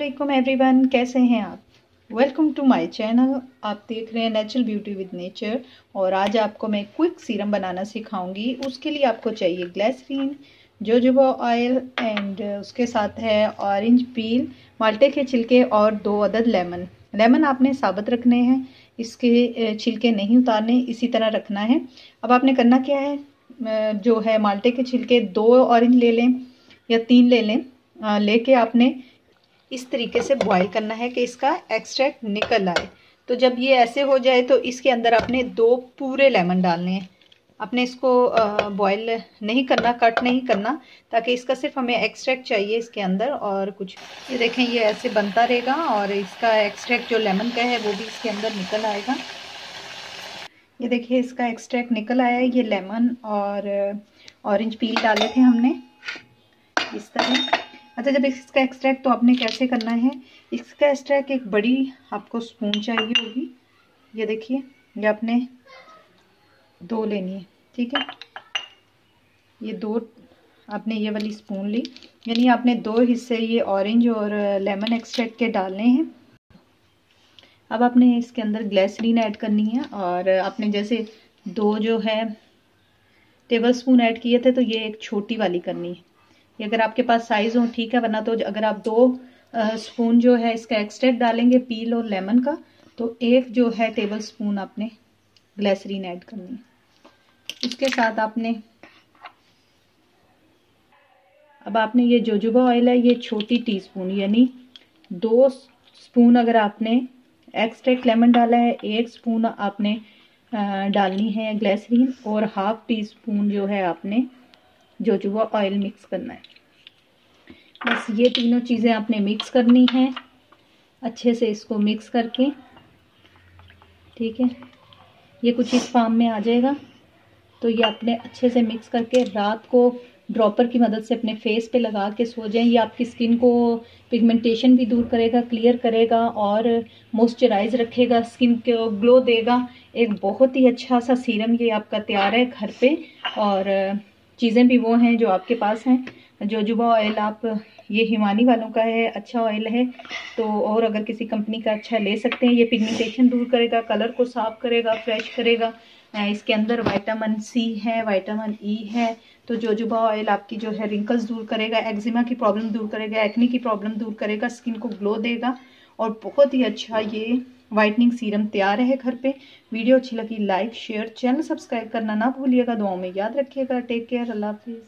Aslam everyone कैसे हैं आप? वेलकम टू माय चैनल आप देख रहे हैं नेचुरल ब्यूटी विद नेचर और आज आपको मैं क्विक सीरम बनाना सिखाऊँगी। उसके लिए आपको चाहिए ग्लेसरीन जोजोबा ऑयल एंड उसके साथ है ऑरेंज पील माल्टे के छिलके और दो अदद लेमन लेमन आपने साबित रखने हैं, इसके छिलके नहीं उतारने, इसी तरह रखना है। अब आपने करना क्या है? जो है माल्टे के छिलके, दो ऑरेंज ले लें या तीन ले लें। लेके आपने इस तरीके से बॉईल करना है कि इसका एक्सट्रैक्ट निकल आए। तो जब ये ऐसे हो जाए तो इसके अंदर आपने दो पूरे लेमन डालने हैं। आपने इसको बॉईल नहीं करना कट नहीं करना, ताकि इसका सिर्फ़ हमें एक्सट्रैक्ट चाहिए इसके अंदर और कुछ। ये देखें, ये ऐसे बनता रहेगा और इसका एक्सट्रैक्ट जो लेमन का है, वो भी इसके अंदर निकल आएगा। ये देखिए, इसका एक्सट्रैक्ट निकल आया है, ये लेमन और ऑरेंज पील डाले थे हमने। इस तरह। अच्छा जब इसका एक्सट्रैक्ट तो आपने कैसे करना है? इसका एक्सट्रैक्ट एक बड़ी आपको स्पून चाहिए होगी। ये देखिए, ये आपने दो लेनी है, ठीक है? ये दो, आपने ये वाली स्पून ली। यानी आपने दो हिस्से, ये ऑरेंज और लेमन एक्सट्रैक्ट के डालने हैं। अब आपने इसके अंदर ग्लेसरीन ऐड करनी है और आपने जैसे दो जो है टेबल स्पून ऐड किए थे तो ये एक छोटी वाली करनी है। ये अगर आपके पास साइज़ हो, ठीक है, वरना तो अगर आप दो स्पून जो है इसका एक्सट्रैक्ट डालेंगे पील और लेमन का तो एक जो है टेबल स्पून आपने ग्लेसरीन ऐड करनी है। उसके साथ आपने, अब आपने ये जोजुबा ऑयल है, ये छोटी टीस्पून यानी दो स्पून अगर आपने एक्सट्रैक्ट लेमन डाला है, एक स्पून आपने डालनी है ग्लेसरीन और हाफ़ टी स्पून जो है आपने जोजुबा ऑयल मिक्स करना है। बस ये तीनों चीज़ें आपने मिक्स करनी है। अच्छे से इसको मिक्स करके। ठीक है? ये कुछ इस फार्म में आ जाएगा। तो ये आपने अच्छे से मिक्स करके रात को ड्रॉपर की मदद से अपने फेस पे लगा के सो जाएँ। ये आपकी स्किन को पिगमेंटेशन भी दूर करेगा क्लियर करेगा और मॉइस्चराइज रखेगा स्किन को ग्लो देगा। एक बहुत ही अच्छा सा सीरम ये आपका तैयार है घर पे और चीज़ें भी वो हैं जो आपके पास हैं। जोजुबा ऑयल आप, ये हिमानी वालों का है अच्छा ऑयल है तो और अगर किसी कंपनी का अच्छा ले सकते हैं, ये पिगमेंटेशन दूर करेगा कलर को साफ़ करेगा फ्रेश करेगा। इसके अंदर वाइटामिन सी है वाइटामिन ई e है तो जोजुबा ऑयल आपकी जो है रिंकल्स दूर करेगा एक्जिमा की प्रॉब्लम दूर करेगा एक्नी की प्रॉब्लम दूर करेगा स्किन को ग्लो देगा। और बहुत ही अच्छा ये वाइटनिंग सीरम तैयार है घर पे। वीडियो अच्छी लगी लाइक शेयर चैनल सब्सक्राइब करना ना भूलिएगा। दुआओं में याद रखिएगा। टेक केयर अल्लाह हाफिज़